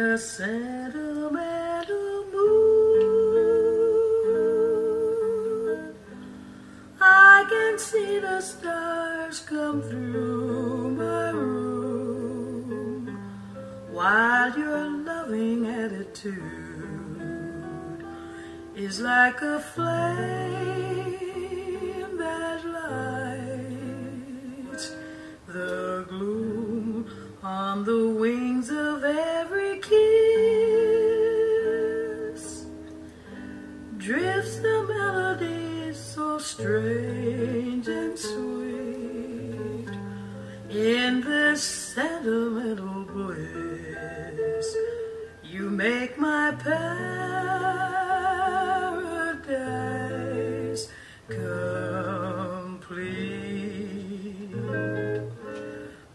a sentimental mood. I can see the stars come through my room while your loving attitude is like a flame that lights the gloom on the wings Drifts the melody so strange and sweet in this sentimental bliss. You make my paradise complete.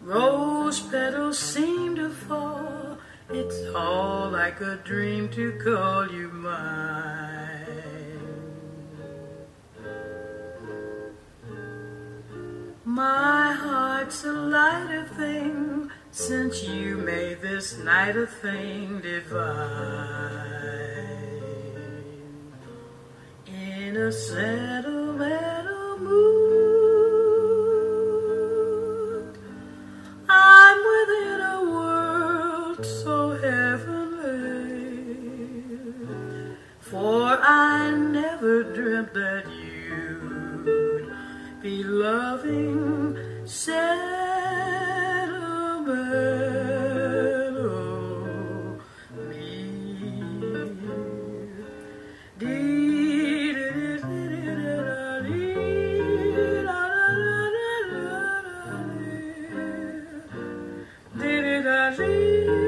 Rose petals seem to fall. It's all like a dream to call you mine. My heart's a lighter thing since you made this night a thing divine. In a sentimental mood, I'm within a world so heavenly. For I never dreamt that you'd be loving sentimental me.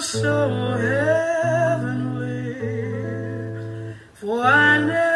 So heavenly. For I